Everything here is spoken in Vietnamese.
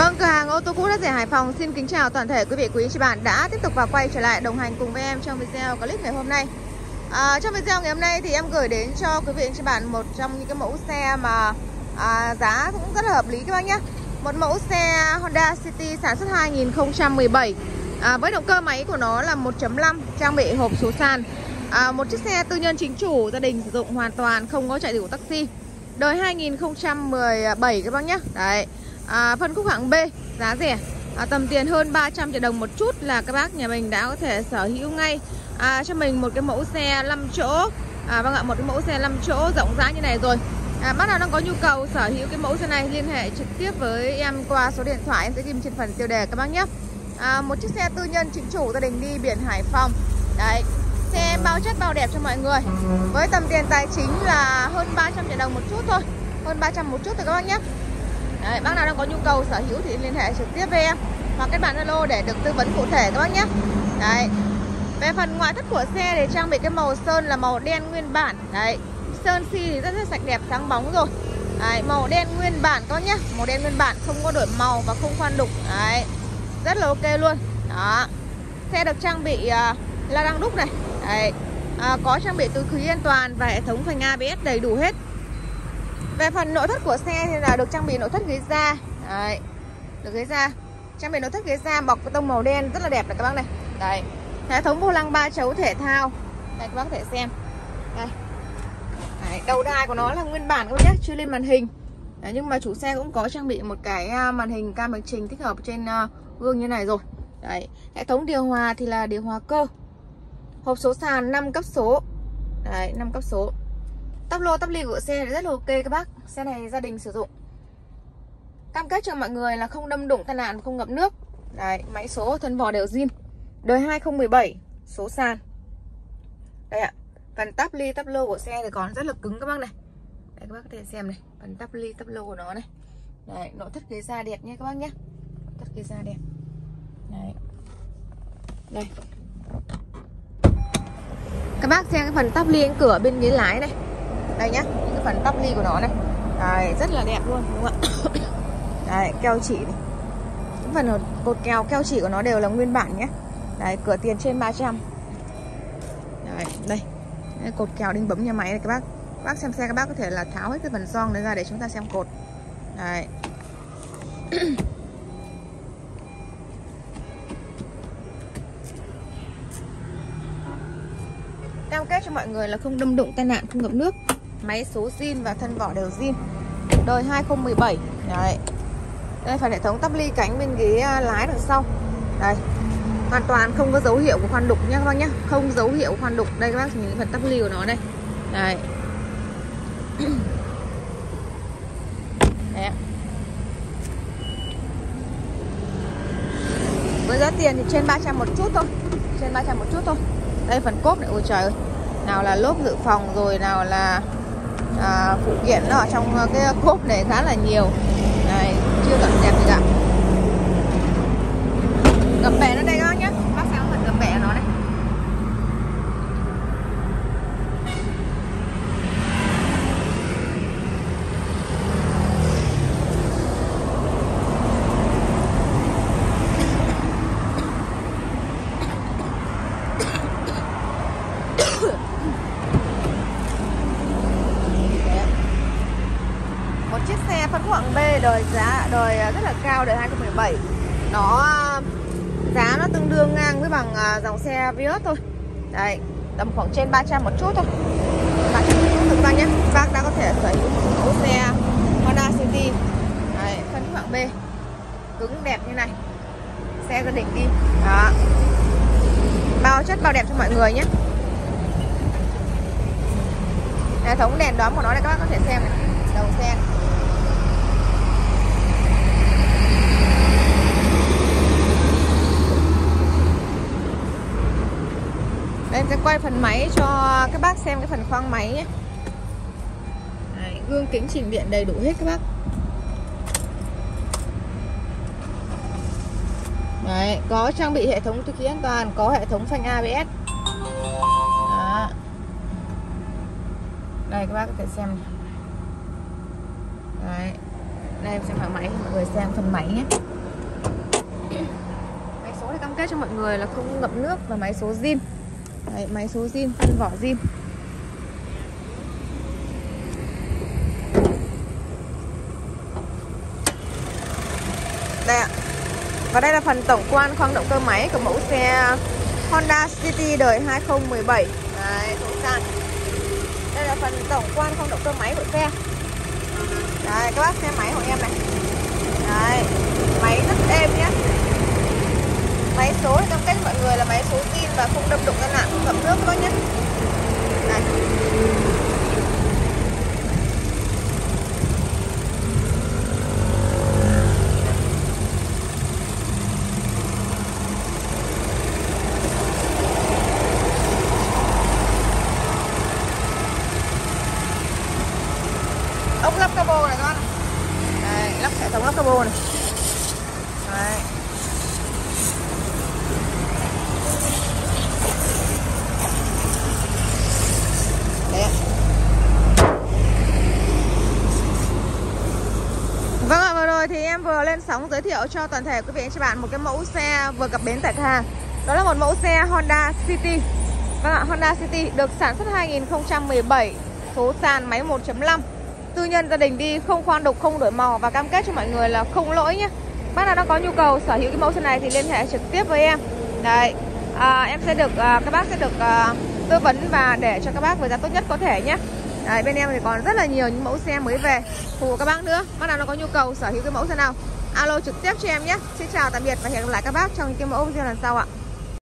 Vâng, cửa hàng ô tô cũ đất rẻ Hải Phòng xin kính chào toàn thể quý vị quý anh chị bạn đã tiếp tục vào quay trở lại đồng hành cùng với em trong video clip ngày hôm nay. À, trong video ngày hôm nay thì em gửi đến cho quý vị anh chị bạn một trong những cái mẫu xe mà à, giá cũng rất là hợp lý các bác nhé. Một mẫu xe Honda City sản xuất 2017 à, với động cơ máy của nó là 1.5 trang bị hộp số sàn. À, một chiếc xe tư nhân chính chủ gia đình sử dụng hoàn toàn không có chạy đủ taxi. Đời 2017 các bác nhé. Đấy à, phân khúc hạng B giá rẻ. À, tầm tiền hơn 300 triệu đồng một chút là các bác nhà mình đã có thể sở hữu ngay. À, cho mình một cái mẫu xe 5 chỗ. À, vâng ạ một cái mẫu xe 5 chỗ rộng rãi như này rồi. À, bác nào đang có nhu cầu sở hữu cái mẫu xe này liên hệ trực tiếp với em qua số điện thoại em sẽ ghi trên phần tiêu đề các bác nhé. À, một chiếc xe tư nhân chính chủ gia đình đi biển Hải Phòng. Đấy xe bao chất bao đẹp cho mọi người. Với tầm tiền tài chính là hơn 300 triệu đồng một chút thôi. Hơn 300 một chút thôi các bác nhé. Đấy, bác nào đang có nhu cầu sở hữu thì liên hệ trực tiếp với em hoặc kết bạn Zalo để được tư vấn cụ thể các bác nhé. Đấy. Về phần ngoại thất của xe thì trang bị cái màu sơn là màu đen nguyên bản. Đấy. Sơn xi thì rất rất sạch đẹp sáng bóng rồi. Đấy, màu đen nguyên bản các bác nhé. Màu đen nguyên bản không có đổi màu và không khoan đục. Đấy. Rất là ok luôn. Đó. Xe được trang bị uh, la đăng đúc này. Đấy. À, có trang bị túi khí an toàn và hệ thống phanh ABS đầy đủ hết về phần nội thất của xe thì là được trang bị nội thất ghế da. Đấy, được ghế da. Trang bị nội thất ghế da bọc tông màu đen rất là đẹp này các bác này. Đấy, hệ thống vô lăng ba chấu thể thao. Đây các bác có thể xem. Đây. Đấy, đầu đai của nó là nguyên bản các bác nhé chưa lên màn hình. Đấy, nhưng mà chủ xe cũng có trang bị một cái à, màn hình cam hành trình thích hợp trên à, gương như này rồi. Đấy, hệ thống điều hòa thì là điều hòa cơ. Hộp số sàn 5 cấp số. Đấy, 5 cấp số. Tắp lô tắp ly của xe rất là ok các bác. Xe này gia đình sử dụng. Cam kết cho mọi người là không đâm đụng tai nạn không ngập nước. Đấy, máy số thân vỏ đều zin. Đời 2017 Số sàn. Đây ạ Phần tắp ly tắp lô của xe thì còn rất là cứng các bác này. Đây các bác có thể xem này Phần tắp ly tắp lô của nó này. Đấy, nội thất ghế da đẹp nhé các bác nhé. Nội thất ghế da đẹp. Đấy. Đây. Các bác xem cái phần tắp ly cánh cửa bên ghế lái này đây nhá những cái phần tắp ly của nó này. Đấy, rất là đẹp luôn đúng không ạ? Đấy, keo chỉ này. Những phần cột keo keo chỉ của nó đều là nguyên bản nhé. Đấy, cửa tiền trên 300 Đấy, đây đây. Cột kèo đinh bấm nhà máy này các bác. Các Bác xem xe các bác có thể là tháo hết cái phần gioăng đấy ra để chúng ta xem cột. Đấy Cam kết cho mọi người là không đâm đụng tai nạn, không ngập nước. Máy số zin và thân vỏ đều zin. Đời 2017 Đấy. Đây phần hệ thống tắp ly cánh bên ghế à, lái đằng sau. Đây. Hoàn toàn không có dấu hiệu của khoan đục nha các bác nhé Không dấu hiệu khoan đục. Đây các bác nhìn phần tắp ly của nó đây. Đây Đấy Với giá tiền thì trên 300 một chút thôi. Trên 300 một chút thôi. Đây phần cốp này, ôi trời ơi. Nào là lốp dự phòng rồi Nào là à, phụ kiện nó ở trong ờ, cái cốp này khá là nhiều. Này chưa dọn dẹp gì cả gầm bè nó đây các bác nhé bác xem phần gầm bè nó này đời giá đời à, rất là cao đời 2017 nó à, giá nó tương đương ngang với bằng à, dòng xe Vios thôi. Đấy tầm khoảng trên 300 một chút thôi. 300 một chút các bác nhé. Bác đã có thể sở hữu một mẫu xe Honda City. Đấy, phân khoảng B. Cứng đẹp như này. Xe gia đình đi. Đó. Bao chất bao đẹp cho mọi người nhé. Hệ thống đèn đóm của nó đây các bác có thể xem này. Đầu xe này. Đây em sẽ quay phần máy cho các bác xem cái phần khoang máy nhé Đấy, Gương kính chỉnh điện đầy đủ hết các bác Đấy, có trang bị hệ thống túi khí an toàn, có hệ thống phanh ABS. Đó. Đây các bác có thể xem này. Đấy. đây em sẽ mở máy mọi người xem phần máy nhé máy số thì cam kết cho mọi người là không ngập nước và máy số zin Đấy, máy số zin phân vỏ zin. Đây ạ. Và đây là phần tổng quan khoang động cơ máy của mẫu xe Honda City đời 2017 Đấy, số sàn. Đây là phần tổng quan khoang động cơ máy của xe. Đây, các bác xem máy của em này. Đấy, máy rất êm nhé số thì cam kết mọi người là máy số zin và không đâm đụng ra nạn, không ngập nước các nhé này. Ốc lắp cabo này các bạn này lắp hệ thống lắp cabo này. Đấy Vâng ạ, vừa rồi thì em vừa lên sóng giới thiệu cho toàn thể quý vị anh chị bạn một cái mẫu xe vừa cập bến tại Hà, hàng. Đó là một mẫu xe Honda City. Vâng ạ, Honda City được sản xuất 2017, số sàn máy 1.5 tư nhân gia đình đi không khoan đục không đổi màu và cam kết cho mọi người là không lỗi nhé bác nào đang có nhu cầu sở hữu cái mẫu xe này thì liên hệ trực tiếp với em đấy à, em sẽ được à, các bác sẽ được à, tư vấn và để cho các bác với giá tốt nhất có thể nhé đấy, bên em thì còn rất là nhiều những mẫu xe mới về phục vụ các bác nữa. Bác nào nó có nhu cầu sở hữu cái mẫu xe nào alo trực tiếp cho em nhé. Xin chào tạm biệt và hẹn gặp lại các bác trong những cái mẫu video lần sau ạ.